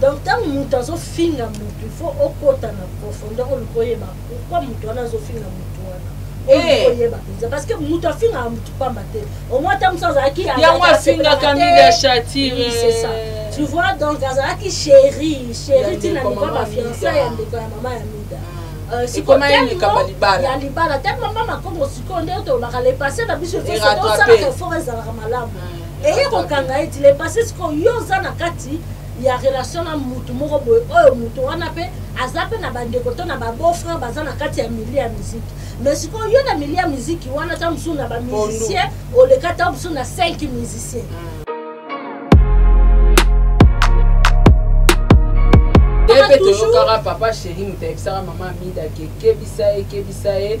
donc ntango moto azofinga moto il faut okota na profondeur oluka oyeba pourkui moto wana azofinga moto wana eh. oyeba mpenza parce que moto afingaka moto pamba te omoi ata mosu azalaki yango afingaka mingi ya chatire tu vois donc azalaki chéri chéri ntina miko bafiança ya ndeko ya mama ya mida ah. euh, sikoya libala te mama makongo sikoyo nde tolobaka le passé na biso efosalaka efort ezalaka malamu ah. eye kokanga ye ti le passé sikoyo yo oza na kati ya relation na mutu moko boye oyo mutu wana mpe aza mpe na bandeko to na babeau frère baza na kati ya milie ya miziki mais sikoyo yo na milie ya miziki wana ta mosusu na bamusicien oleka ta mosusu na 5 musicien mm. ye mpe toyokaka papa sheri moto ayebisaka mama amida ke kebisa ye kebisa ye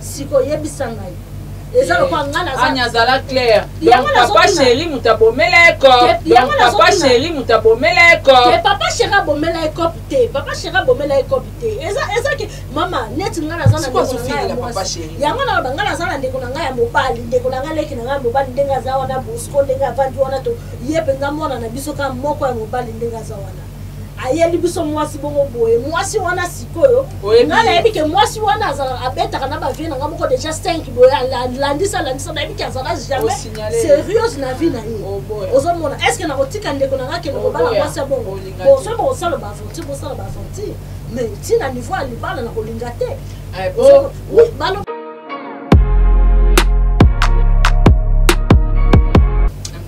siko yebisa ngai eza eh, lokola nga nazanya azala claire donc papa chéri moto abomela ye cope donc papa chéri moto abomela ye cope eh, papa chéri abomela ye cope te papa chéri abomela ye cope te eza eza ke mama neti nga naza na ndeko na ngai ya mwasi yango na loba nga naza na ndeko na ngai ya mobali ndeko na ngai leki na ngai ya mobali ndenge aza wana bosco ndenge avandi wana to ye mpenza mwana na biso kaka moko ya mobali ndenge aza wana ayeli biso mwasi bongo boye mwasi wana sikoyo nga nayebi ke mwasi wana azalaka abetaka na bavie na nga moko deja 5 boye alandisa alandisa nayebi ke azala jamais sérieuse na vie na ye ozomona est ce que nakotika ndeko na nga kende kobala mwasi ya bongo bo soki bokosala baaventure bosala baaventure mais ntina niveau ya libala na kolinga te eh,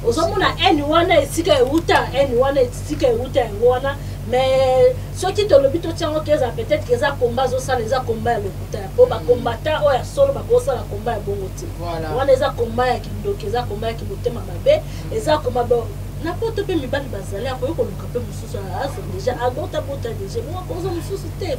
ozomona haine wana esika euta haine wana esika euta yango wana mais soki tolobi totia yango keza peut-être ke eza komba azosala eza komba ya lokuta mpo bakombata oyo ya solo bakosala komba ya bongo te wana eza komba ya kindoki eza komba ya kimotema mabe eza komba na poto mpe mibali bazali akoki koluka mpe mosusu azo deja abotabota deja moakoza mosusu te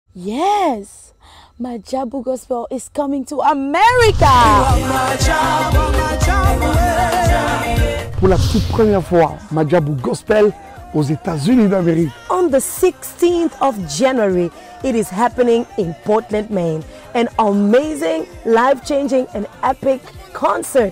Yes, Majabu Gospel is coming to America. Pour la toute première fois, Majabu Gospel aux États-Unis d'Amérique the 16th of January, it is happening in Portland, Maine. An amazing, life changing, and epic concert.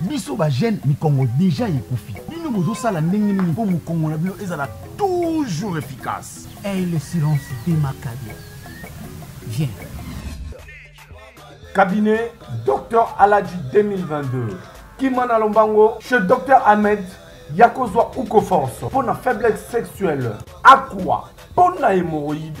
biso ba jeune mikongo deja ekufi bino bozosala ndenge nini mpo mokongo na bino ezala toujours efficace et le silence demakabe vient cabinet dr aladji 2022 kimana lombango chez dr ahmed ya kozwa uko force mpo na faiblesse sexuelle aqua mpo na hémorroïde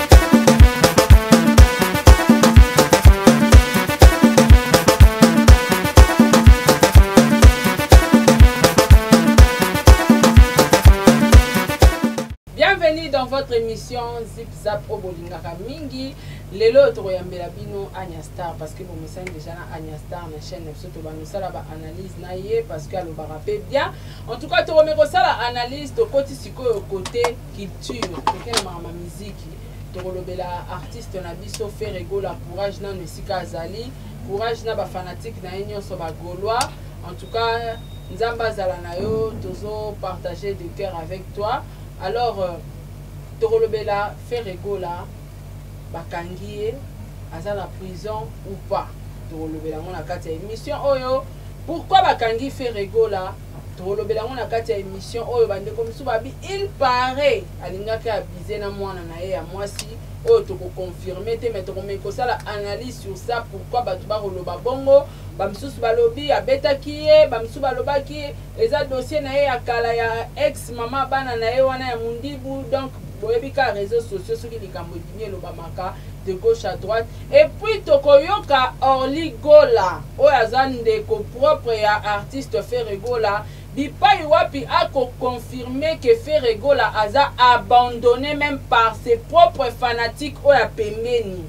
votre émission zip zap oyo bolingaka mingi lelo oyo tokoyambela bino ania star parce que bomesani déjà na ania star na chaîne na biso tobandosala baanalyse na ye parce que alobaka mpe bien en tout cas tokomi kosala analyse tokoti sikoyo kote culture tokelamaka ma miziki tokolobela artiste na biso fere gola courage nano esika azali courage na bafanatike na ye nyonso bagaulois en tout cas nzambe azala na yo tozopartage de cœur avec toi alors euh, tokolobela fere gola bakangi ye aza na prison ou pas tokolobela yango na kati ya émission oyo pourquoi bakangi fere gola tokolobela yango na kati ya emission oyo bandeko mosusu babi il parait alingaki abuse na mwana na ye ya mwasi oyo tokoconfirme te mai tokomei kosala analyse sur ça pourquoi bato bakoloba bongo bamisusu balobi abetaki ye bamisusu balobaki eza dossier na ye ya kala ya ex mama bana na ye wana ya mondibu donc boyebi ka réseau sociaux soki likambo nini elobamaka de gauche à droite et puis tokoyoka orly gola oyo aza ndeko propre ya artiste ferre gola bipai wapi akoconfirme ke ferre gola aza abandonne même par ses propres fanatiques oyo ya pembeni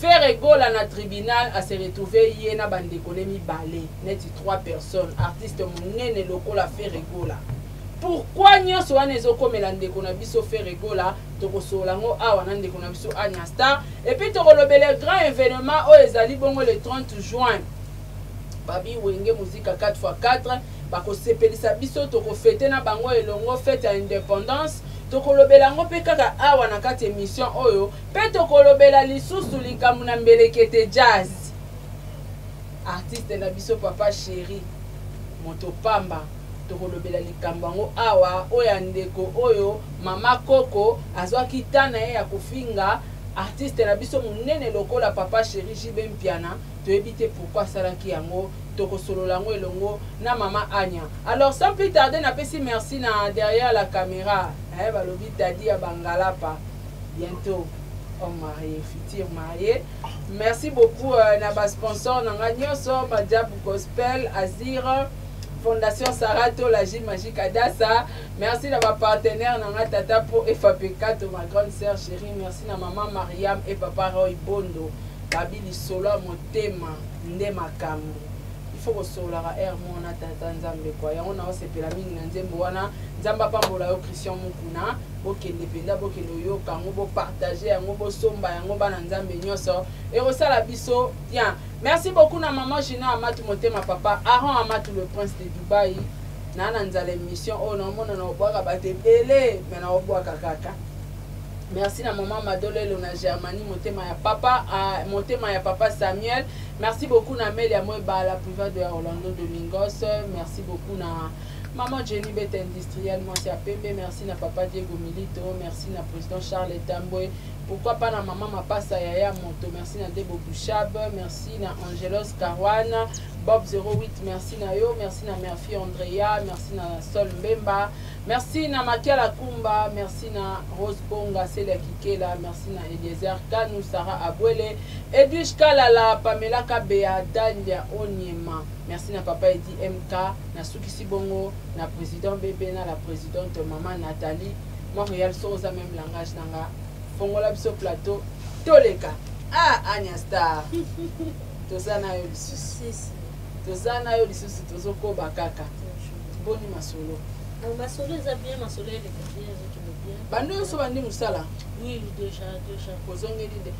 ferre gola na tribunal ase retrouve ye na bandeko ne mibale neti trois personnes artiste monene lokola ferre gola pourkui nyonso wana ezokomela ndeko na biso ferre gola tokosolola yango awa na ndeko na biso ania star epuis tokolobela grand événement oyo ezali bongo le 30 juin babi wenge muzika 4 x 4 bakosepelisa biso tokofete na bango elongo fete ya indépendance tokolobela yango mpe kaka awa na kati émission oyo mpe tokolobela lisusu likambo na mbelekete jazz artiste na biso papa chéri moto pamba Tokolobela likambo yango awa. Oyo ya ndeko oyo mama koko azwaki temps naye ya kofinga artiste na biso munene lokola papa cheri JB Mpiana toyebi te pourquoi asalaki yango. Tokosolola yango elongo na mama Anya. Alors sans plus tarder napesi merci na derrière la camera eh balobi Taddy ya ba ngalapa bientot homme marie futur marie merci beaucoup euh, na ba sponsor na nga nioso majabu gospel azir fondation Sarah Tola Gilles Magique Adassa. Merci à ma partenaire Nanga Tata pour FAPK, ma grande sœur chérie. Merci à maman Mariam et papa Roy Bondo. Kabili Sola Motema Nde Makambo. Il faut que Sola R Mona Tata Nzambe quoi. Yango na osepela mingi na nzembo wana. Nzambe apambola yo Christian Mukuna. bokende mpenza bokende oyoka yango bopartage yango bosomba yango bana nzambe nyonso ekosala biso bien Merci beaucoup na maman Gina Amatu motema papa Aaron Amatu le prince de Dubaï na na nzala émission oyo oh, na omona na obwaka bato ebele me na obwaka kaka merci na maman madolelo na germanie motema ya papa uh, motema ya papa samuel merci beaucoup na mele ya moebala privado ya orlando domingos merci beaucoup na maman jenny bete industriel mwasi ya pembe merci na papa diego milito merci na président charles tambwe Pourquoi pas na maman mapasa yaya moto merci na debo bushab merci na angelos caruana bob 08 merci na yo merci na merfi andrea merci na sol mbemba merci na makiala kumba merci na rose bonga celia kikela merci na eliezer kanu sara abwele edwige kalala pamela kabea dalia onyema merci na papa edi mk nasukisi bongo na président bebe na la présidente mama nathalie Montreal soki oza meme langage na nga fongola biso plateau toleka ah anya star toza na yo lisusu toza na yo lisusu tozokoba kaka boni masolo ah, masolo eza bien masolo eleka bien ezokende bien bando nyonso bandi mosala oui déjà déjà ozongeli nde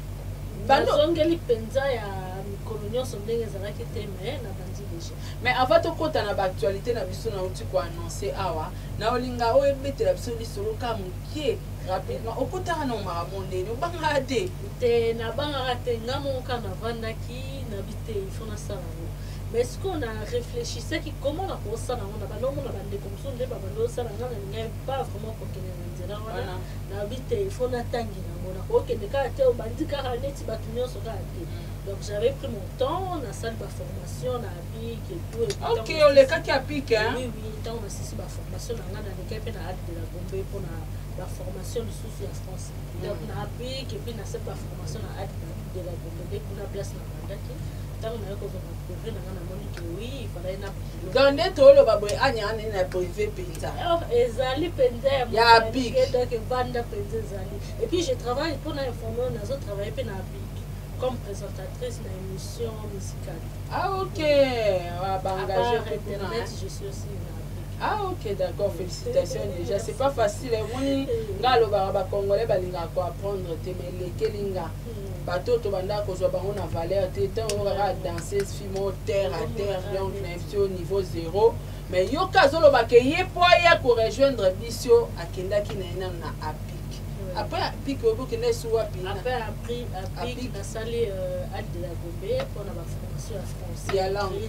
bazongeli mpenza ya mikolo nyonso ndenge ezalaki te mais nabandi déjà mais avant tokɔta na baactualité na biso nauti koannonce awa Na olinga o ebetela biso lisolo ka mukie rapidement okotaka na omarabu ndeni obangaka te? Te na bangaka te nga moko ka na vandaki na bi te il faut na sala yango mais sikoyo na reflechisaki comment na ko sala yango na banda omona ba ndeko mosusu nde ba banda osala nga na lingai pas vraiment ko kende na nzela wana na bi te il faut na tangi na ngo na ko kende kaka te obandi kaka neti batu nionso kaka te mm. Donc j'avais pris mon temps, on a salle de formation, on a pique et tout. Et ok, on les cas qui a pique, hein? Oui, oui, lisusu ba formation na nga nalekaki mpe na ade de la gombe mpo na ba formation lisusu ya france mm. donc na apiki epuis nasali ba formation na ade de la gombe nde kuna place na bandaki ntango naye kozwa ba prive na nga namoni ke wi ifalaki na donc nde toloba boye anya ane na prive mpenza oh, ezali mpenza ya apiki donc ebanda mpenza ezali epuis je travaille mpo na informe nazo travaille mpe na apiki comme présentatrice na émission musicale ah ok ah, bah, engagé internet je suis Ah ok d'accord félicitations déjà c'est pas facile omoni nga alobaka ba congolais balingaka ko apprendre te mais elekeli nga bato oyo tobandaka kozwa bango na valeur te ntango oyo kaka danseuse fille moko terre à terre donc na biso yo niveau zéro mais yoka azoloba ke ye mpo aya korejoindre biso akendaki na ye nano na apic après apic oyo bokenda esu wapi apik asali euh, acte de la gombe mpo na baformation ya français ya langue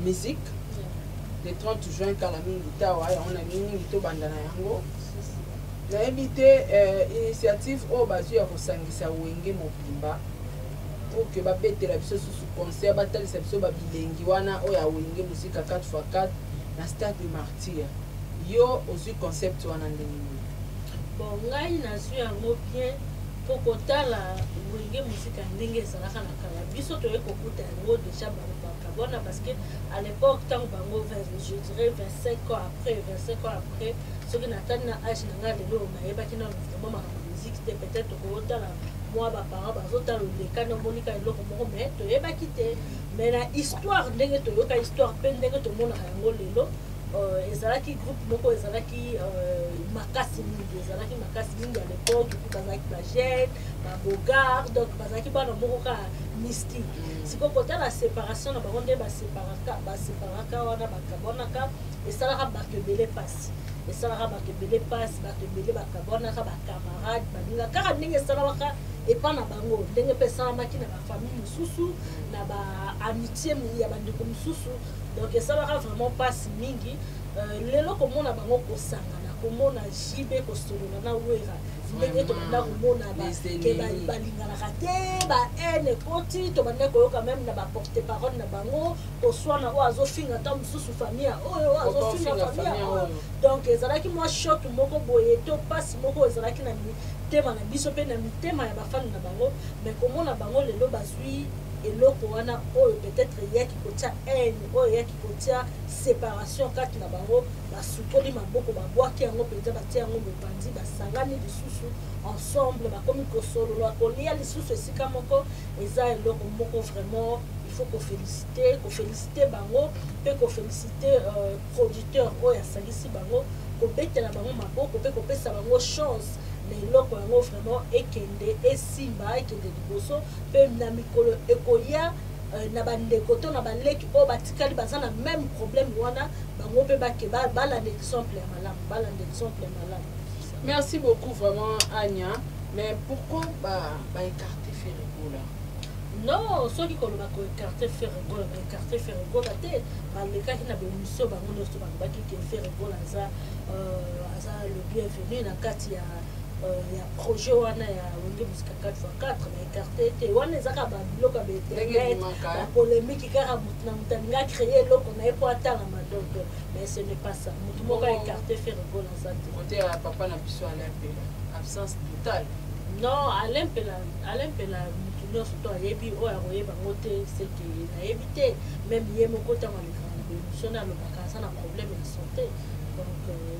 musique le 30 juin kala mingi tawa yango na mingi tobanda na yango nayebi te euh, initiative oyo bazwi ya kosangisa wenge mobimba pour que babetela biso susu concert batalisa biso babilengi wana oyo ya wenge mosika 4x4 na stade de martyr yo ozwi concept wana ndenge nini bon ngai nazwi yango bien mpo kotala wenge mosika ndenge ezalaka na kala biso toye kokuta yango dejà balobaka bwana parce que à l'époque ntango bango je dirais 25 ans après 25 ans après soki natali na age na ngai lelo nayebaki nano vraiment makambo musique te peut-être okotala mwa baparent bazotala oleka na omonika eloko moko me toyebaki te me na histoire ndenge toyoka histoire mpe ndenge tomonaka yango lelo euh, ezalaki groupe moko ezalaki euh, makasi mingi ezalaki makasi mingi à l'époque bazalaki bagene babogar donc bazalaki bana moko kaka mystique siko kotala separation na bango nde baseparaka baseparaka wana bakabwanaka esalaka bato ebele mpasi esalaka bato ebele mpasi bato ebele bakabwanaka bacamarade balinga kaka ndenge esalamaka epa na bango ndenge mpe esalamaki na bafamille mosusu na baamitie ya bandeko mosusu donc esalaka vraiment mpasi mingi euh, lelo komona bango kosangana komona jibe kosolola na wera ndenge tobanda komonana ke balinganaka te ba haine ekoti tobandaki koyoka meme na baporte parole na bango koswana oyo azofinga ntango mosusu famille oyo oyo azofinga famille oyo donc ezalaki mwa shok moko boye to mpasi moko ezalaki na mitema na biso mpe na mitema ya bafani na bango me komona bango lelo bazwi eloko wana oyo peut-être eyaki kotya haine oyo eyaki kotya séparation kati na bango basukoli maboko babwaki yango mpenza batie yango mopanzi basangani lisusu ensemble bakomi kosolola kolia lisusu esika moko eza eloko moko vraiment il faut kofelicite kofelicite bango mpe kofelicite euh, producteur oyo asangisi bango kobetela bango maboko mpe kopesa bango chance na eloko yango vraiment ekende esimba ekende liboso mpe na mikolo ekoya Euh, na bandeko to na baleki oyo batikali baza na meme problème wana bango mpe bake balanda exemple ya malamu balanda exemple ya malamu merci beaucoup vraiment anya mais pourquoi baécarte ba ferregola non soki koloba koécarte ferregola baécarte ferregola te balekaki na bemission bango nyonso balobaki ke ferregola aza euh, aza le bienvenu na kati ya euh, ya projet wana ya wenge musika 4x4 na écarte te wana ezaka babiloko ya bainternet bapolémiki kaka motu na moto alinga créer eloko na ye mpo atala madodo mais ce n'est pas ça motu moko ya écarte ferego naza te kote ya papa na biso alapela absence totale non alain mpela alain mpela motu nyonso to ayebi oyo akoyeba yango te seke nayebi te meme ye moko ntango alekaka na bemission alobaka aza na problème ya santé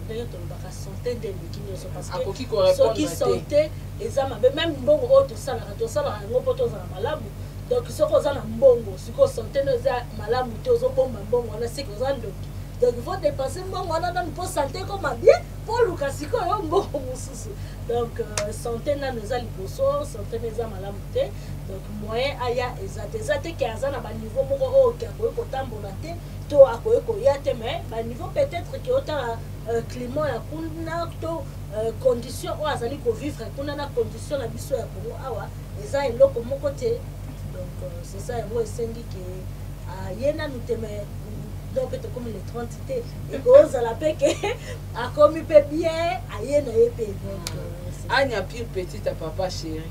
ndenge tolobaka sante nde eleki nyonso parcesoki sante eza mabe meme mbongo oyo tosalaka tosalaka yango mpo tozala malamu donc soki oza na mbongo sikoyo sante no eza malamu te ozobomba mbongo wana siki oza ndoki donc faut dépense mbongo wana nanu mpo sante ekoma bien mpo oluka sikoyo mbongo mosusu donc euh, sante nanu eza liboso sante no eza malamu te donc moyen aya eza te eza te ke aza na baniveau moko oyo ke akoki kotambola te to akoki koya te mais baniveau peut-être ke otala euh, climat ya kuna to euh, condition oyo azali kovivre kuna na condition na biso ya kongo awa eza eloko moko te donc euh, c'est ça yango esengi ke aye nanu te mais donc tokomi le 30 te ekozala mpe ke akomi mpe bien aye na ye mpe donc anya pire petite ya papa chéri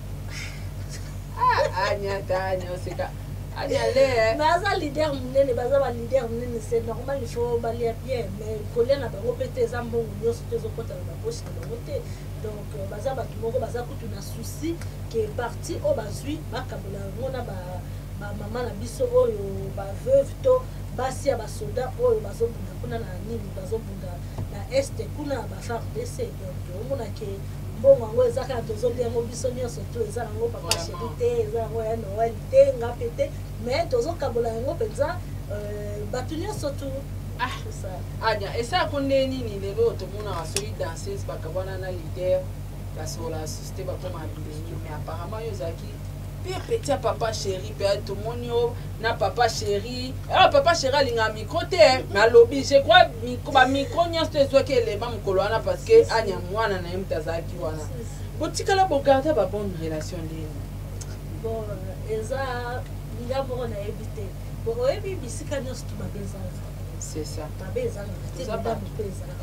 ah, anya ta anya oseka anya le eh. baza leader munene baza ba leader munene c'est normal il faut balia bien mais kolia na bango pe te eza mbongo nyonso te ezokota na bapoche na bango te donc euh, baza bato moko baza kutu na souci ke parti oyo bazwi bakabola yango na bamama na biso oyo baveuve to basi ya basoda oyo bazobunda kuna na nini bazobunda na este kuna bafardc donc omona ke mbongo yango eza kaka tozolia yango biso nyonso tu eza yango papa sheri te eza yango ya noel te nga mpe te mais tozokabola yango mpenza euh, bato nyonso tu ah, anya ah, esa yako nde nini lelo tomonaka soki danseuse bakabwana na leader basola susi te bakoma bilengi mais apparemment yo ozalaki pire petit ya papa chéri mpe tomoni yo na papa chéri ah, papa chéri alingaka micro te me alobi je crois bamicro nyonso ezwaki elema mokolo wana parce que anya mwana na ye moto azalaki wana botikala bogarda babonne relation ndeni bon eza nga moko nayebi te oyebi bisika nyonso to mabe ezalaka c'est ça mabe ezalaka te mpe ezalaka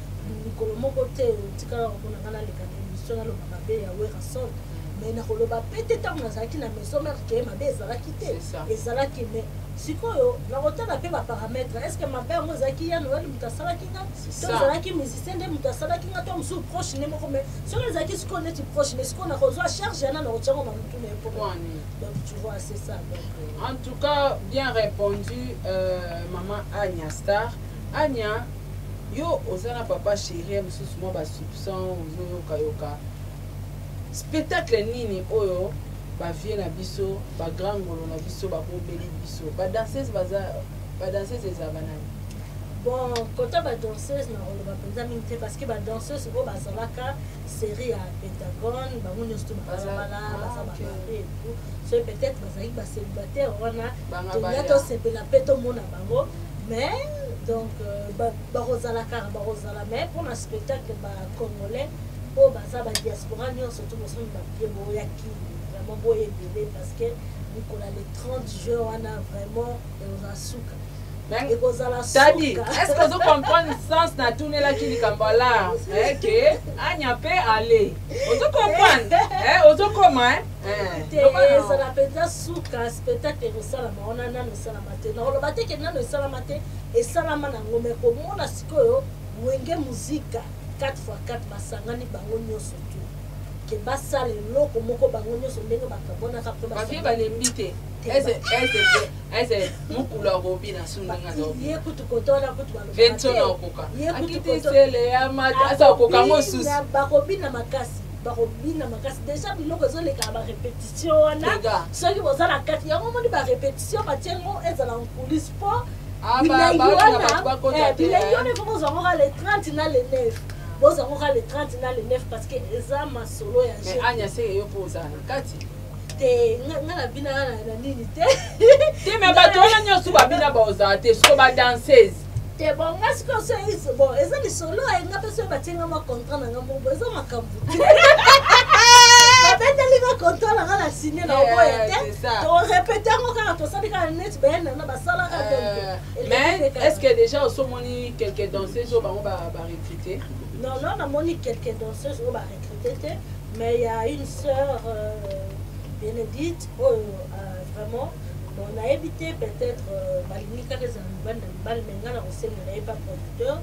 mokolo moko te otikala komona ngai naleka na émission naloba mabe ya werrason mais nakoloba mpe te ntango nazalaki na maison mare ke mabe ezalaki te ezalaki mais sikoyo nakotala mpe baparametre est ce que mabe yango ezalaki ya noel moto asalaki nga to ezalaki musicien nde moto asalaki nga to mosusu proche nde moko mais soki ezalaki sikoyo neti proche mais sikoyo nakozwa charge yana nakotiango na motu na ye mpo donc tu vois c'est ça donc euh. en tout cas bien répondu euh, maman anya star anya Yo oza na papa cherie mosusu mwa ba soupçon ozoyoka yoka spectacle nini oyo ba vieux na biso ba grand ngolo na biso babombeli biso ba danseuse baza ba danseuse eza banani bon kota ba danseuse na koloba mpenza mingi te parce que ba danseuse oyo bazalaka série ya pentagone bango nyonso to babalabala ah, baza bape soki peut-être bazalaki ba célibataire wana toya tosepela mpe tomona bango mais donc euh, bakozala kaka bakozala mais mpo na spectacle bacongolais oyo baza badiaspora nyonso to bosoni bapie boyaki vraiment boye ebele parce que mokolo ya le 30 juin wana vraiment ekozala suka tadi est-ce que ozocomprendre sens natunelaki likambo ala ke anya mpe ale ozocomprendre ozokoma ezala mpenza suka spectacle ekosalama wana nano esalama te nakoloba te ke nano esalama te esalama na yango mai komona sikoyo wenge muzika 4x4 basangani bango nyonso tu ke basala eloko moko bango nyonso ndenge bakabwanaka mpe balembi te mokulu akobi na sundangaaye kutu kotona kutu balobavincent akoka akiti sele ya mata aza akoka ngo susu bakobina makasi bakobina makasi deja biloko ezoleka ba repetition wana soki boza na kati yango omoni ba repetition batie ngo ezala nkulise mpo ah, bilengi wana eh, eh. efo kozwango ka le 30 na le 9 bozwango ka le 30 na le 9 parce que eza masolo ya anya seke yo mpo ozala na kati te nga na bina na nini te te me bato wana nyonso babina baozala te soko badanseuse te bon nga sikoyo so iso bon eza lisolo aye nga mpe soki batie nga mwa contrat na nga moko bo eza makambo te babeteli nga contrat na nga na signe na oboya te torepete yango kaka tosali kaka neti bayenana basalaka mais est ce que déjà osomoni quelque danseuse oyo bango barecrute non non namoni quelque danseuse oyo barecrute te mais ya une sœur euh, benedite Oyo euh, vraiment bon nayebi te peut-être euh, balingi kaka ezala mibali na mibali me ngai nakosengela ye baproducteur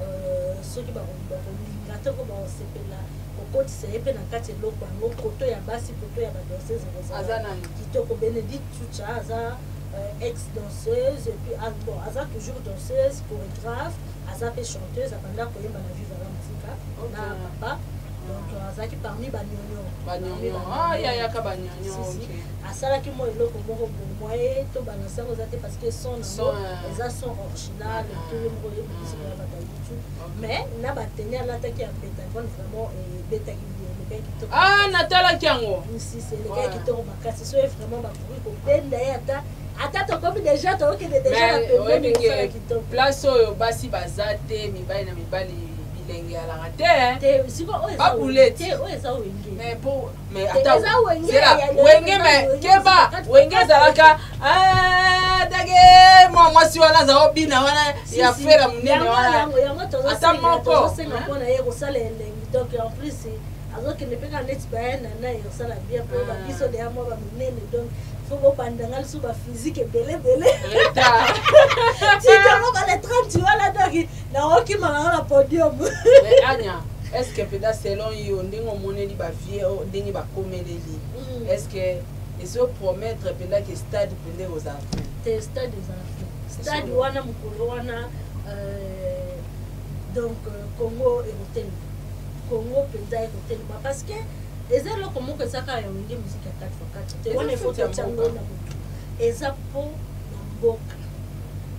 euh, soki bakolinga te ko bakosepela kokotisa ye mpe na kati eloko yango koto ya basi koto ya badanseuse ekozala kitoko benedict chucha aza euh, ex danseuse epuis ah, bon aza toujours danseuse chorégraphe aza mpe chanteuse abanda koyemba na viva la musica na papa azalaki parmi banyonyo banyonyo ah yayaka banyonyo asalaki mwa eloko moko bomwa ye to banasango eza te parce que son nango euh, eza son original ah. to ye moko yebikisoko ya bato ya youtube mais na bateni alataki ya pentagone vraiment eh, ebetaki ah natalaki yango misisi elekaki kitoko makasi soki vraiment bakoki kobenda ye ata ata tokomi deja tookende deja na pembeni place oyo basi baza te mibali na mibali bilenge alanga te wenge me keba wenge ezalaka ah, dage mwa mwasi wana aza obina wana ya fela monene wana ata moko azokende mpe kaka neti bayana na ye osala bien mpo ah. babiso deya mwa baminene donc fo bobanda nga lisusu baphysique ebele ebele titango bale 30 wana donc naokima nanga na podium eh, anya est ce que mpenza selon yo ndenge omoneli bavie oh, ndenge bakomeleli mm. est ce que esi opromettre mpenza ke stade mpenza ekozala fin te stade ezala fin stade wana mokolo wana euh, donc euh, congo ekotelema congo mpenza ekotelema parce que eza eloko moko ezaka ya wenge miziki ya 4 fois 4 te wana efoti yango na motu eza mpo na mboka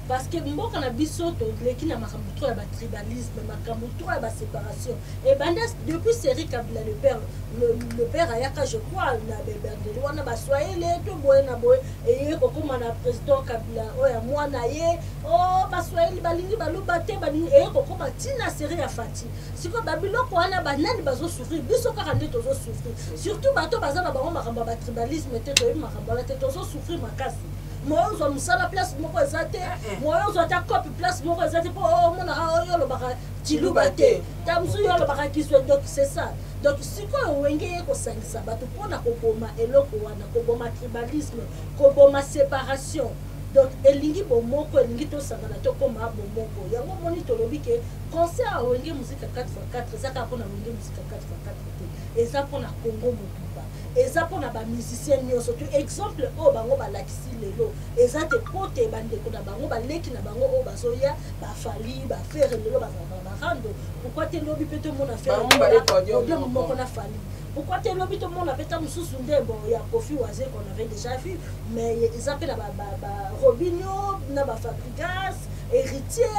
parce que mboka na biso toleki na makambo trop ya batribalisme makambo trop ya baséparation ebanda depuis série kabila le père le, le père ayaka je crois na bebandeli wana baswahili to boye na boye eye kokóma na président kabila oyo ya mwana ye o oh, baswahili balingi baluba te balingi eye kokóma ntina série ya fati sikoyo babiloko wana banani bazosouffrir biso kaka nde tozosouffrir surtout bato baza na bango makambo ya batribalisme te toyebi makambo wana te tozosouffrir makasi moyo ozwa mosala place moko eza te eh, eh. moyo ozwa ata cope place moko eza te mpo oh, omona ah, yo olobaka tiluba te ta mosusu yo olobaka kiswe donc c'est ça donc sikoyo wenge ye kosangisa bato mpo na koboma eloko wana koboma tribalisme koboma séparation donc elingi bomoko elingi tosangana tokoma bomoko yango omoni tolobi ke concert ya wenge musika 4x4 eza kaka mpo na wenge musika 4x4 te eza mpo na congo mobimba eza mpo na ba musicien nyonso to exemple oyo bango balakisi lelo eza te mpo te bandeko na bango baleki na bango oyo bazoya bafali bafere lelo bazalaka na barando pourkui te lobi mpe tomona fereodium moko na fali pourkui te lobi tomona mpe ta mosusu nde bo ya kofi waze qu'on avait déjà vu mais eza mpe na barobinio na bafabrigas héritier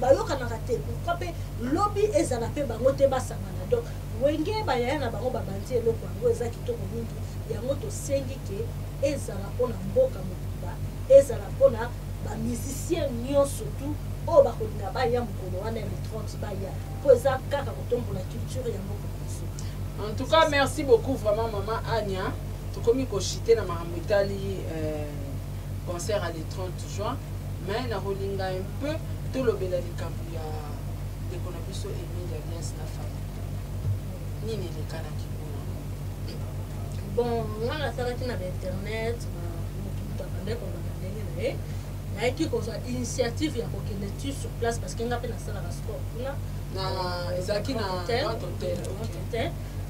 bayokanaka te pourkui mpe lobi ezala mpe bango te basangana donc Wenge ba yaya na bango ba bandi eloko yango eza kitoko mingi yango tosengi ke ezala pona mboka mobimba ezala pona ba musiciens nionso tout oyo bakolinga baya mokolo wana ya le 30 baya po eza kaka kotombola culture ya mboka na biso. En tout cas merci beaucoup vraiment maman Anya tokomi koshite na makambo etali euh, concert ya le 30 juin mais nakolinga un peu tolobela likambo ya ndeko na biso emile alias na fami nini elekanaki kuna bon nga nasalaki na bainternet motu motu abandaki kolobaka ndenge na ye nayaki kozwa initiative ya kokende tu sur place parce que nga mpe nasalaka sport kuna ezalaki na hotel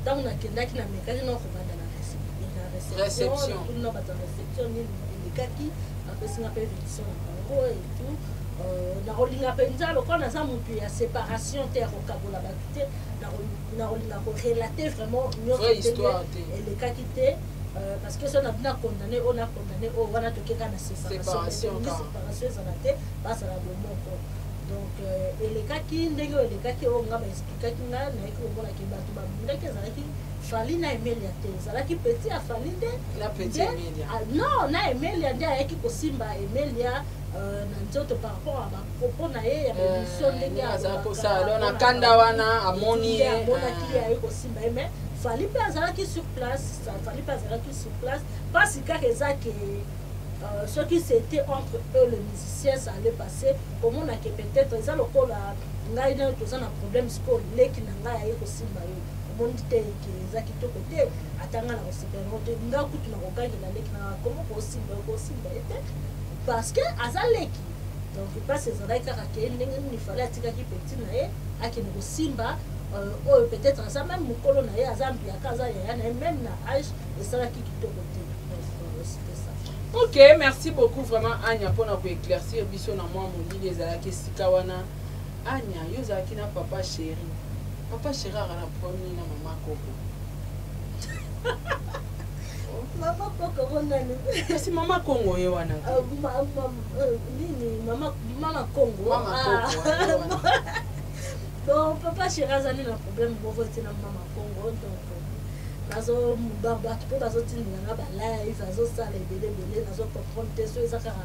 ntango nakendaki namekaki na kobanda na reception na bato ya reception nini elekaki apesi nga mpe vision na bango et tout euh, nakolinga mpenza lokola naza motu ya séparation te ya kokabola bato te nakolinga korelate vraiment nyonso elekaki te euh, parce que soki nabina condamné oyo na condamné oyo oh, wana tokeka na séparation ezala te bazala bomoko donc euh, elekaki ndenge oyo elekaki oyo oh, nga baexplikaki nga nayeki komonaki bato babundaki ezalaki fali na emelia te ezalaki peti ya fali nde non na emelia nde ayaki kosimba emelia euh, na nzoto par rapport ya bakopo na ye ya bemission euh, ndenge azalakosala kanda wana amoni ye amonaki ye aye kosimba ye mais fali mpe azalaki sur place fali mpe azalaki sur place mpasi kaka eza ke euh, soki c'était entre eux le musicien ça allait passer omonake peut-être eza lokola ngai nayo toza na problème sikoyo leki na ngai aye kosimba yo omoni te ke eza kitoko te ata nga nakosepela yango te nga kutu nakogangela leki na ngaa komo kosimba yo kosimba ye te parce que aza leki donc mpasi ezalaki kaka ke ndenge nini fale atikaki peti na ye akende kosimba euh, oyo peut-être aza meme mokolo na ye aza mbiaka aza yaya na ye meme na age esalaki kitoko te euh, ok merci beaucoup vraiment anya mpona koéclaircir biso na mwa molili ezalaki esika wana Anya yo ozalaki na papa cheri papa cheri aka na premier na mama koko mama koko konani kasi mama kongo ye wana ah, euh, nini mama kongo ah. donc papa cheri azali na problème moko te na mama kongo donc bato mpe bazotindela nga balive azosala ebele ebele nazo comprendre te so eza kaka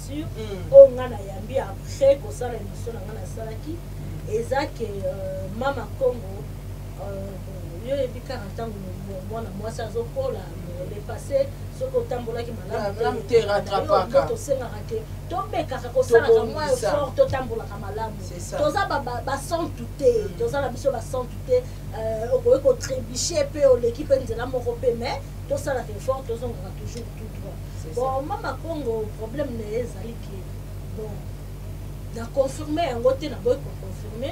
sur mm. oyo nga nayambi après kosala émission na nga nasalaki eza ke euh, mama congo euh, yo oyebi kaka ntango mwana mwasi azokola le passé soki otambolaki malamu te tosengaka te tobekaka kosalaka mwa effort totambolaka malamu toza basantu te mm. toza na biso basantu te euh, okoki kotrebuche mpe oleki mpe nzela moko mpe mais tosalaka effort tozongaka toujours bon mama kongo problème na ye ezali ke bon na confirme yango te naboyi koconfirme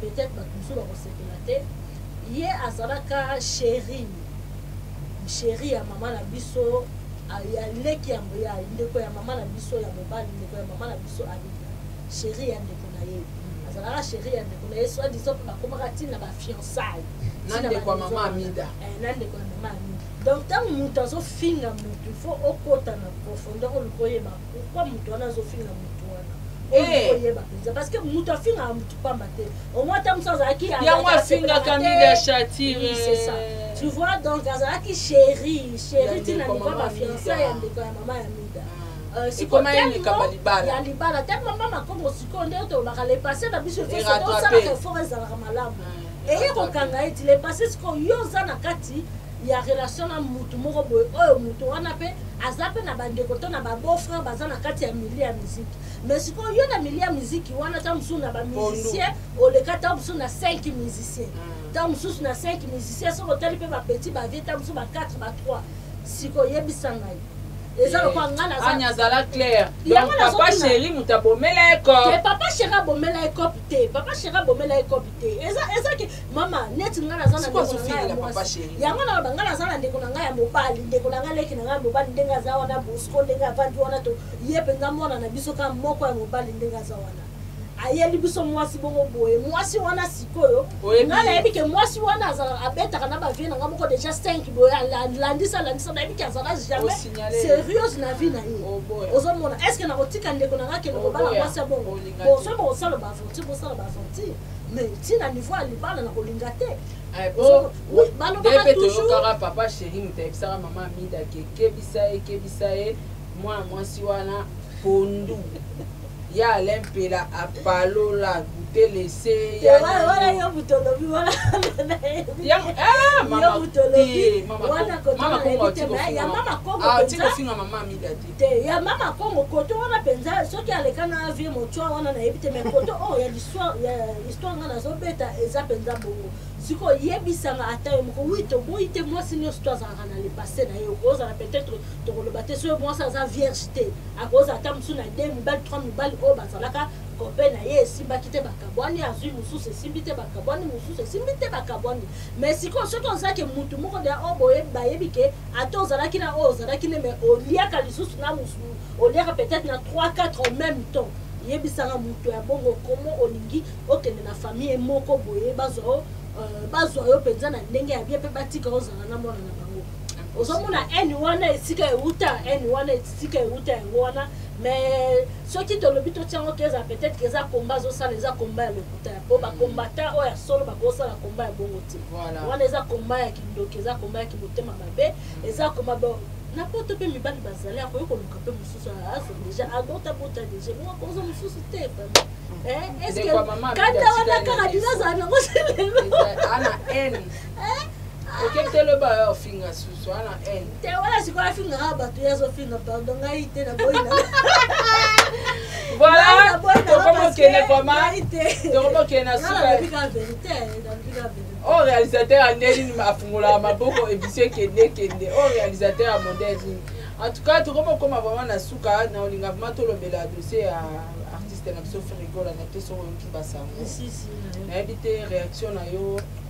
peut-être bato mosusu bakosepela te ye azalaka chéri chéri ya mama na biso ya leki ya ndeko ya mama na biso ya mobali ndeko ya mama na biso alinga chéri ya ndeko na ye azalaka chéri ya ndeko na ye soit disant mpe bakomaka ntina bafiançaille na ndeko ya mama amida eh, na ndeko ya mama amida donc ntango moto azofinga moto il faut okota na profondeur oluka oyeba pourkui moto wana azofinga moto wana eh. oyeba mpenza parce que moto afingaka moto pamba te omoi ata mosu azalaki yango afingaka mide ya chatire tu vois donc azalaki chéri chéri ntina niva bafiança ya ndeko ya mama ya mida ah. euh, sikoyo ya libala te mama makongo sikoyo nde tolobaka le passé na biso efosalaka efort ezalaka malamu ah. eye kokanga ye ti le passé sikoyo yo oza na kati ya relation na mutu moko boye oyo mutu wana mpe aza mpe na bandeko to na babeau frère baza na kati ya milie ya miziki mais sikoyo yo na milie ya miziki wana ta mosusu na bamusicien oleka ta mosusu na 5 musicien mm. ta mosusu na 5 musicien soki otali mpe bapetit bavie ta mosusu ba 4 ba 3 sikoyo yebisa ngai eza eh, lokola ngai nazanya azala claire donc papa chéri moto abomela ye cop te papa chéri abomela ye cop te papa chéri abomela ye cop mama neti ngai naza na ndeko na ngai ya mwasi yango na bangai naza na ndeko na ngai ya mobali ndeko na ngai leki na ngai ya mobali ndenge aza wana bosco ndenge avandi wana to ye mpenza mwana na biso kaka moko ya mobali ndenge aza wana ayeli biso mwasi bongo boye mwasi wana sikoyo ngai nayebi ke mwasi wana azala abetaka na bavie na ngai moko deja 5 boye alandisa alandisa nayebi ke azala jamais serieuse na vie na ye ozomona est ce que nakotika ndeko na ngai kende kobala mwasi ya bongo bozo bosala ba aventure bosala ba aventure mais ntina niveau ya libala na kolinga te mpe toyokaka papa sheri moto ayebisaka mama amida ke kebisa ye kebisa ye mwana mwasi wana pondu ya alain mpela apalola gutelese mama kongo atikofinga mama amida te te ya mama kongo koto wana mpenza soki aleka na vie motua wana nayebi te mai koto oyo oh, ya histoire nga nazobeta eza mpenza bongo sikoyo yebisanga ata yo moko wi toboyi te mwasi nyonso to azalaka na lepasse na ye okozala peut-être tokoloba te soki mwasi aza vierge te akozala ata mosusu na de mibali trois mibali oyo bazalaka kope na ye esimbaki te bakabwani azwi mosusu esimbi te bakabwani mosusu esimbi te bakabwani mais sikoyo soki oza ke mutu moko deya oyo boye bayebi ke ata ozalaki na oyo ozalaki nde mais oliaka lisusu na mosusu oliaka peut-être na 3 4 en même temps yebisaka moto ya bongo komo olingi okende na famille moko boye bazwa yo euh, bazwa yo mpenza na ndenge ya bie mpe batika ozala na mwana na bango ozomona haine wana esika euta haine wana esika euta yango wana mais soki tolobi totiango keza peut-être keza combat azosala eza combat ya po ba combattant oyo ya solo bakosala komba ya bongo te wana eza komba ya kindoki eza komba ya kimotema mabe eza komba na poto mpe mibali bazali akoki koluka mpe mosusu azo deja abota bota deja bongo akoza mosusu te vraiment eh, kanda wana kaka dina azala nango lelo oketele bayo ofinga susu ana haine te wana sikoyo afingaka bato ye azofinga pardon ngai te naboyi voilà tokomokende komatokokende na suka o oh, réalisateur ya nde nini afungolaka maboko ebiso ekende ekende o oh, réalisateur ya modèle nini en tout cas tokomokoma vraiment na suka na olinga vraiment tolobela dossier ya artiste na biso frigola na te soko oyoki basango nayebi te réaction na yo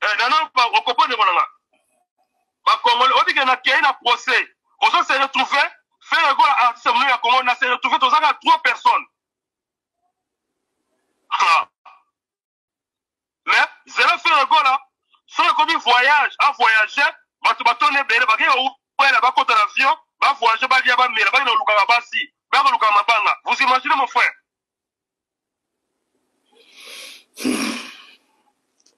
Eh, nana okopo ndeko nanga bakongole oyebi ke nakei na procès ozo se retrouve fere ekola artiste monene ya congo na se retrouve tozaka trois personnes mais zela fere ekola soki ekomi voyage avoyage bato batoni ebele bakei kowela bakota na avion bavoyage balia bamela bakei na olukaka basi bakolukaka mabanga vous imaginez mon frère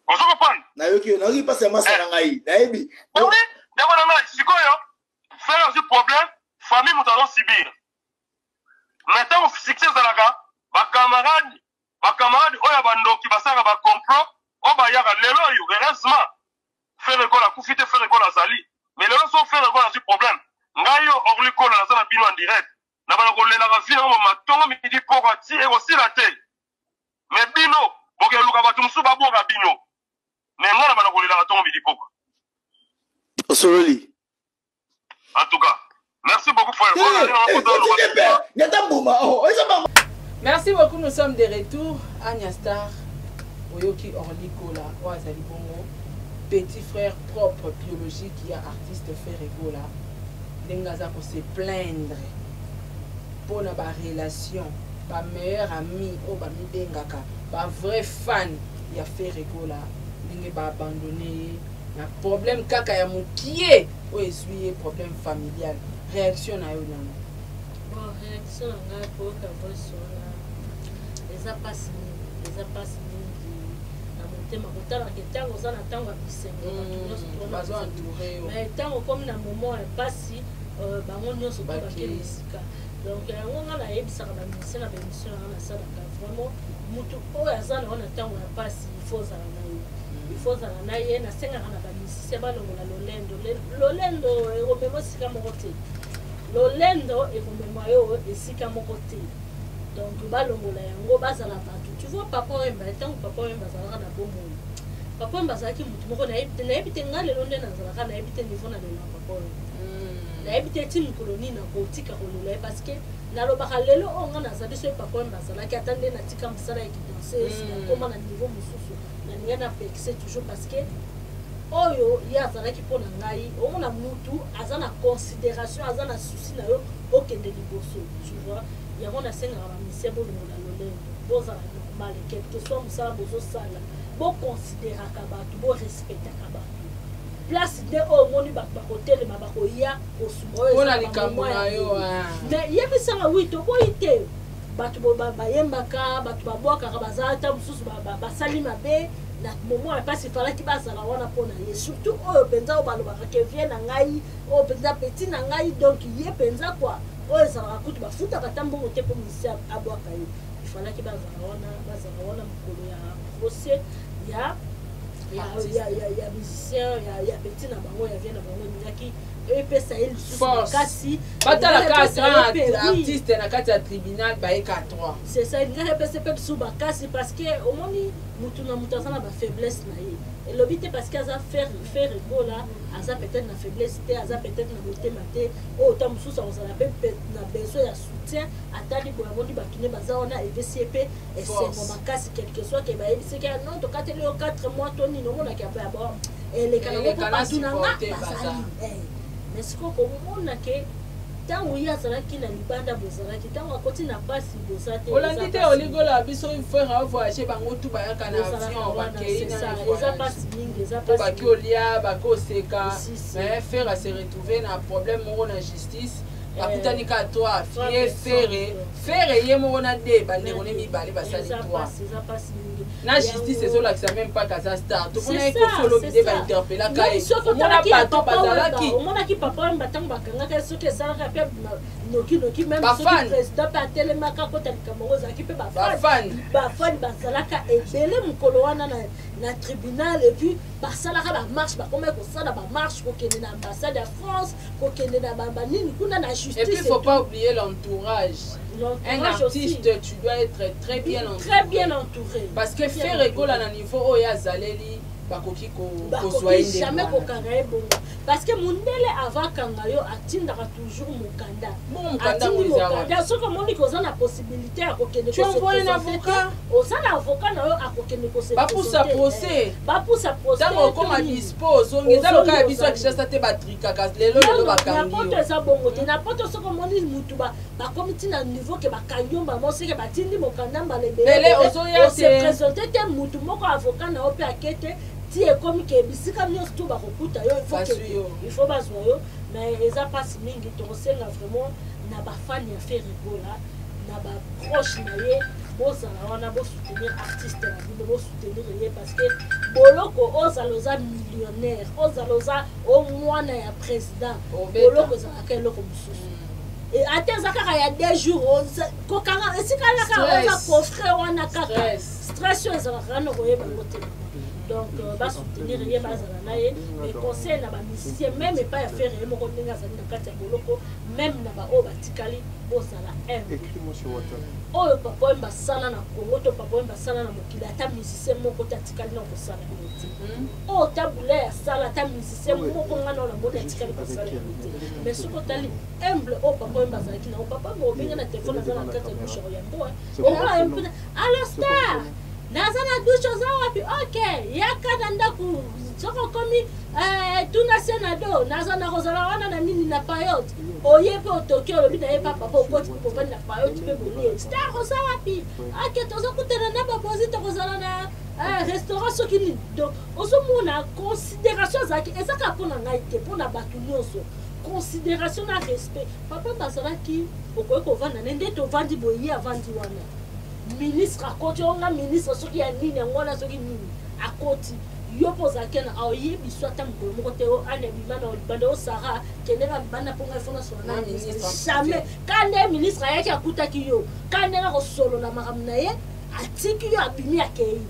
ozo comprendre nayoki yo nayoki mpasi ya masa eh. na ngai nayebi ah oui ndeko na ngai sikoyo fere azwi problème famille moto azosibir mais ntango succès ezalaka bacamarade bacamarade oyo ya bandoki basalaka bacomplot oyo bayaka lelo oyo heureusement fere ekola akufi te fere ekola azali mais lelo so fere ekola azwi problème ngai yo orlikola naza na bino en direct na bana kolelaka vie yango matongo midi pokwa ti ekosila te me bino bokeluka bato mosusu babwaka bino me ngai na bana kolelaka tongo midi pokwa osololi en tout cas merci beaucoup frère ngata mbuma merci beaucoup nous sommes de retour anya star oyoki orly kola oyo azali bongo petit frère propre biologique ya artiste ferre gola ndenge aza ko se plaindre mpo na ba relation ba meilleur ami oyo bamibengaka ba vrai fan ya Ferre Gola ndenge ba abandonne ye na problème kaka ya mokie oyo ezwi ye problème familial réaction na yo nango bon réaction na ngai koyoka voice wana eza mpasi mingi eza mpasi mingi na motema kotala ke ntango oza na ntango ya bisengo bato mm, nyonso tona ntango okomi na moment ya mpasi euh, bango nyonso to bakei esika donc yango ngai nayebisaka bamusicien na baémission yango nasalaka vraiment motu oyo aza na yo na ntango ya mpasi ifo ozala na ye mm. ifo ozala na ye nasengaka na bamusicien balongola lolendo lolendo ekomema esika moko te lolendo ekomema yo esika moko te donc balongola yango bazala bato tu vois papa wemba ntango papa wemba azalaka na bomoi papa wemba azalaki motu moko nayebi te nayebi te ngai lelo nde nazalaka nayebi te niveau na lelo papa wemba hmm. nayebi te ti mokolo nini nakotika kolola ye parce que nalobaka lelo oyo ngai naza biso ye papa wemba azalaki ata nde natika mosala ya kidanses hmm. nakoma na niveau mosusu nalinga na pekise toujours parce que oyo ye azalaki mpo na ngai omona mutu aza na considération aza na souci na yo okende liboso droit yango nasengaka ba musicien bolongola lolendo bozala normal quelque soit mosala bozosala boconsideraka bato borespectaka bato place nde oyo omoni bato bakotelema bakoya kosunga oyo na likambo na yo me yebisaka wi toboyi te bato bayembaka bato babwakaka baza ata mosusu basali mabe na momo ya mpasi falaki bazala wana mpo na ye surtout oyo mpenza oyo balobaka ke vie na ngai oyo mpenza peti na ngai donk ye mpenza kua oyo ezalaka kutu bafutaka ata mbongo te mpo musicien abwaka ye ifalaki bazala wana bazala wana mokolo ya procès ya ya musicien ya beti na bango ya vie na bango elingaki epesa ye lisusu makasi batalaka artiste na kati ya tribunal bayeka 3 c'est ça elingaki epesa mpe lisusu bakasi parce que omoni motu na motu aza na bafaiblesse na ye elobi te parce que aza faire ebola aza peut-être na faiblesse te aza peut-être na motema te oyo ntango mosusu akozala mpe na besoin ya soutien atali boye amoni bakine baza wana epesi ye mpe esengo makasi quelque soit ke bayebisaki ya non tokateli yo 4 mois to nini omonaki ya baba eleka nango mpo bato na nga bazali eh. mais sikoyo komona ke ntango ye azalaki na libanda bozalaki ntango akoti na basi boza te olandi te oligola biso frere avoyage bango tu bayaka na avion bakei na eza basi mingi eza basi baki olia baki oseka mais frere aseretu trouver na problème moko na justice eh. bakutani ka toi fie fere fere ye moko na de bandeko ne mibale basali toi na justice ezolakisa meme pas kaza star tomonaki kofolobi nde bainterpelaka ye omona bato bazalaki omonaki papa wemba ntango bakangaka soki ezalaka mpe nokinoki memepresident mpe atelemaka kota likambo yango ezalaki mpe bafani bafani bazalaka ebele mokolo wana na tribunal epuis basalaka bamarche bakomaki kosala bamarche kokende na ambassade ya france kokende na banini kuna na justice faut pas oublier l'entourage un artiste aussi. tu dois être très bien entouré. très bien entouré parce que ferre ekola na niveau oyo azaleli bakoki kozwa ye jamais kokanga ye bongo parce que mundele avant akanga yo atindaka toujours mokanda atindi mokanda soki omoni ke oza na possibilité ya kokende oza na avocat na yo akokende kosebapusa procès bapusa procèsntango okoma dispo ozongi eza loka ya biso ya kishasa te batrikaka lelo lelo bakangipoto eza bongo te na poto soki omoni mutu bakomi ntina niveau ke bakangi yo mbamo seke batindi mokanda mbala ebele ozoya te mutu moko avocat na yo mpe ake te ti ekomi ke bisika nyonso tu bakokuta yo il faut bazwa yo mais eza mpasi mingi tokosenga vraiment na bafani ya ferigola na baproche na ye bozala wana bosoutenir artiste na bino bosoutenir ye parce que boloko ozala oza millionnaire ozala oza o mwana ya président boloko ezalaka eloko mosusu mm. ata eza kaka ya deux jours kokanga esika kaka oza coffre wana kaka stress oyo ezalaka kaka na koyeba yango te donc euh, basoutenir ye bazala na ye mais conseil na bamusicien même epai ya fere ye moko ndenge azali na kati ya boloko même na baoyo batikali bozala oyo papa oyo basala na congo to papa oyo basala na mokili ata musicien moko te atikali na kosala yango te hmm? oyo ta bula ya sala ata musicien moko ngai na oyo namoni atikali kosala yango te mais soki otali humble oyo papa oyo bazalaki na yango papa oyo obenge na telefone aza na kati ya bouchero ya mboa okola mputa alo star naza na dushe oza wapi ok yaka na ndako soki okomi eh, tuna se na do naza nakozala wana na nini na payote oye mpe otoki olobi na ye papa mpo okoti bobani na payote mpe bolie star oza wapi ake tozokutana na babozi tokozala na eh, restaurant soki nini donc ozomona considération azalaki ezaka mpo na ngai te mpo na bato nyonso considération na respect Papa bazalaki okoki kovanda ne nde tovandi boye ye avandi wana ministre akoti oyo nga ministre soki ya nini yango wana soki nini akoti yo mpo ozalaki na aoyebi so ata mokolo moko te ane abima na libanda yo sara kende na libanda mpo ngai fo nasolola na ministre jamais ka nde ministre ayaki akutaki yo ka ndenge akosolola makambo na ye atiki yo abimi akei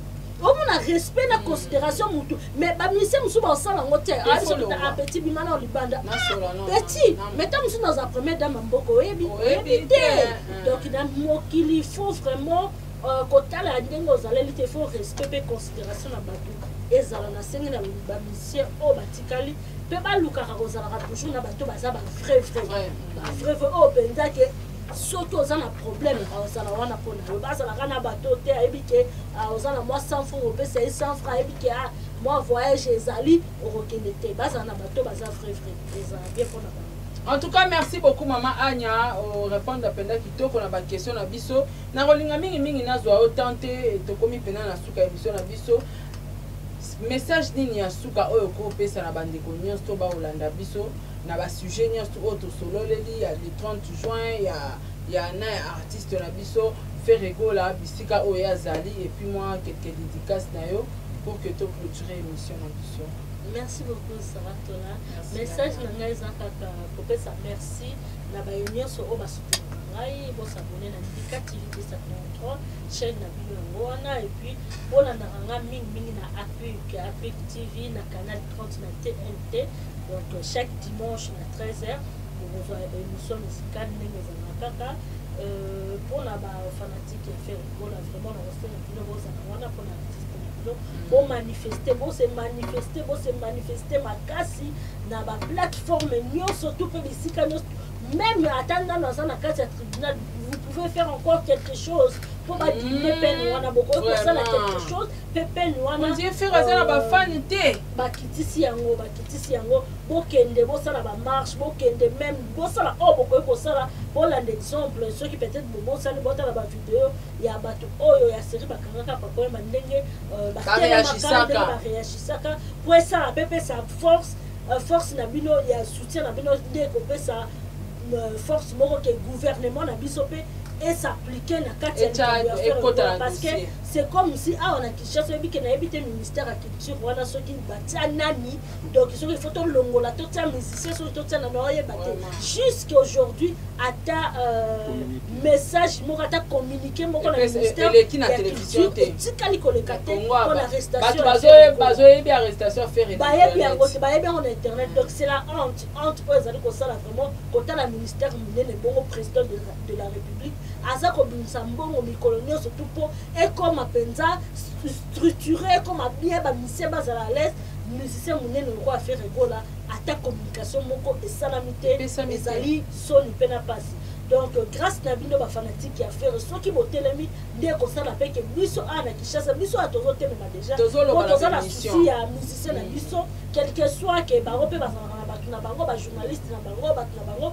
omona respect na considération mutu mais bamisie mosusu baosala yango te abisokuta apeti bima nao libanda peti mais ntango mosusu naza premier dame ya mboka oyebi oyebi te donc na mokili il faut vraiment euh, kotala ya ndenge ozaleli te faut respect mpe considération na bato ezala na senge na bamisie oyo batikali mpe balukaka kozalaka toujours na bato baza bavrai vrai bavrai vrai oyo oh, mpenza ke soki oza na problème azala wana mpo na yo bazalaka na bato te ayebi ke ah, oza na mwa 100 franc opesa ye 100 franc ayebi ke ah, mwa voyage ezali okokende te bazala na bato baza vrai vrai ezala bien mpo na bango en tout cas merci beaucoup mama anya orépondre mpenza kitoko na baquestion na biso nakolinga mingimingi nazwa yo temps te tokomi mpenza na suka ya émission na biso message nini ya suka oyo okopesa na bandeko nyonso to baolanda biso na ba sujet nyonso oyo tosololeli ya le 30 juin ya ya na ya artiste na biso Ferre Gola bisika oyo azali et puis moi quelques dédicaces na yo pour que to clôturer émission na biso. Merci beaucoup Sarah Tola. Merci Message na ngai eza kaka kopesa merci na baye nyonso oyo basoutenaka ngai bosabone na Dika TV 233 chaîne na bino yango wana et puis bolandaka ngai mingi mingi na Apic Apic TV na Canal 30 na TNT donc chaque dimanche na 13 heures bokozwa émission musicale ndenge ezalaka kaka euh, mpona bafanatique ya fer mpona vraiment na kosenga bino bozala wana mpona artiste na bino bomanifeste bose manifeste bose manifeste makasi na baplateforme nyonso to mpe bisika nyonso même ata nano aza na kati ya tribunal vous pouvez faire encore quelque chose mpo badimine pene wana bokoki kosala quelque chose pepele wana ondie fere aza na bafani euh, te bakitisi yango bakitisi yango bokende bosala bamarche bokende meme bosala oyo oh, bokoki kosala bolanda exemple soki peut-être bobosani botala bavideo ya bato oyo ya série bakangaka bakoyeba ndenge euh, batelemaka ndenge bareagisaka po esala mpe pesa force euh, force na bino ya soutien na bino nde ekopesa force moko ke gouvernement na biso mpe esaplike na kati ya parce que c'est comme si awa na kinshasa oyebi ke nayebi te ministère ya culture wana soki batia nani donc soki ifo tolongola totia musicien soki totia nani oyeba te jusque aujourd'hui ata euh, message moko ata communiqué moko na ministère ya culture etikali koleka te mpo na arrestationbazoyebi arrestation fere bayebi yango te bayebi yango na internet donc c'est la honte honte oyo ezali kosala vraiment kotala ministère monene bongo président de de la République aza kobimisa mbongo mikolo nyonso tu mpo ekoma mpenza structure ekoma bien bamusicien bazala alaise musicien monene lokola fere gola ata communication moko esalami te ezali soni mpe na mpasi donc grâce na bino bafanatike ya fere soki botelemi nde ekosala mpe ke biso awa na kinshasa biso awa tozotelema déjà po toza na susi ya musicien na biso quelque soit ke bango mpe bazalaka na bato na bango bajournaliste na bango bato na bango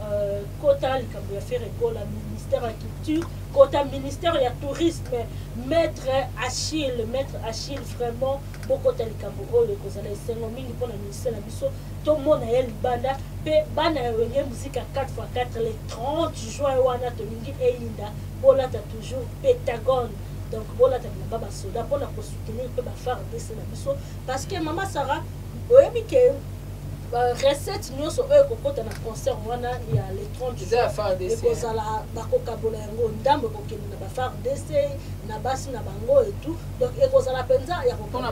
Euh, kota likambo ya fere gola ministère ya culture kota ministère ya tourisme maître achille maître achille vraiment bokota likambo oyo ekozala esengo mingi mpona ministère na biso tomona ye libanda mpe bana ya wenge muzika 4x4 le 30 juin wana tolingi eyinda bolata toujours pentagone donc bolata bilamba basoda mpona kosoutenir mpe bafardc na biso parce que mama sara Oyebi ke ba recette nyoso oyo ekokota na concert wana ya le 30 juin ekozala bakokabola yango ndambo ekokende na ba fardc na basi na bango etu donc ekozala mpenza ya mpona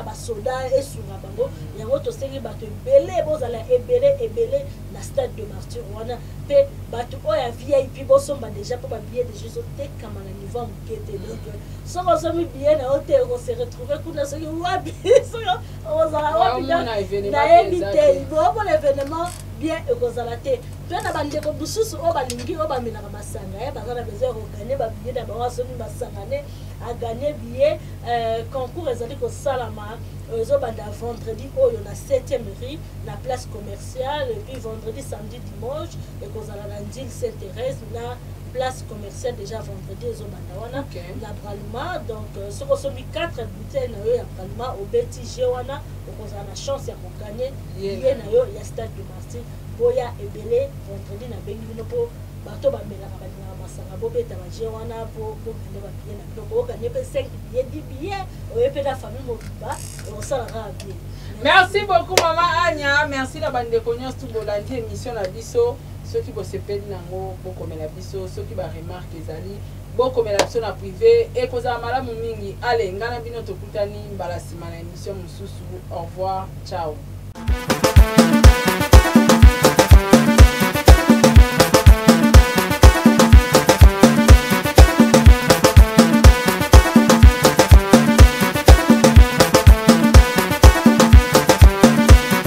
eh, basoda esunga bango yango tosengi bato ebele bozala ebele ebele na stade de martyr wana mpe bato oyo ya vip bosomba deja mpo babiye deja ezotekama na niveau soki ozomi biye na yo te okose retrouve kuna soki wapi soki okozala wapi nayebi te boomona événement bien ekozala te mpe na bandeko mosusu oyo balingi oyo bamelaka masanga ye eh, baza na besoin ya koganye babiye na bango asomi masanga ne aganye biye euh, concours ezali kosalama euh, ezobanda vendredi oyo na 7e rue na place commerciale epuis vendredi samedi dimanche ekozala na ndile saint thérèse na place commercial déjà vendredi ezobanda wana okay. na braluma donc euh, soki osombi 4 bouteille na yo ya braluma obeti je wana okozala na chance ya koganye yeah. ye na yo ya stade de marti boya ebele vendredi nabengi bino mpo bato bamelaka balingaka masanga bobeta baje wana mpo bokende babiye na bino kookanye mpe 5 biye 10 biye oye mpe na famille mobimba okosala kaka biye merci beaucoup mama anya merci na bandeko nyonso bolandi émission na biso Soki bosepeli na yango, bokomela biso. Soki ba remarques ezali, bokomela biso na prive. Ekozala malamu mingi. Allez, ngai na bino tokutani mbala sima na emission mosusu. Au revoir. Ciao.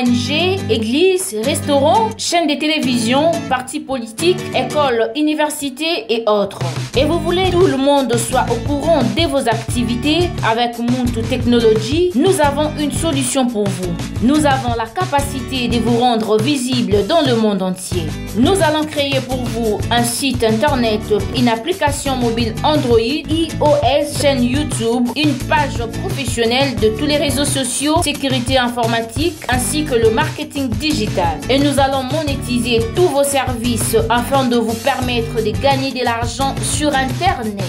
NG, église, restaurants, chaînes de télévision, partis politiques, écoles, universités et autres. Et vous voulez que tout le monde soit au courant de vos activités avec Muntu Technologie, nous avons une solution pour vous. Nous avons la capacité de vous rendre visible dans le monde entier. Nous allons créer pour vous un site internet, une application mobile Android, iOS, chaîne YouTube, une page professionnelle de tous les réseaux sociaux, sécurité informatique ainsi que le marketing digital et nous allons monétiser tous vos services afin de vous permettre de gagner de l'argent sur Internet.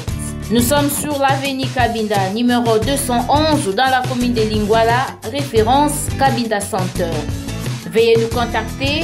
Nous sommes sur l'avenue Cabinda, numéro 211, dans la commune de Linguala, référence Cabinda Center. Veuillez nous contacter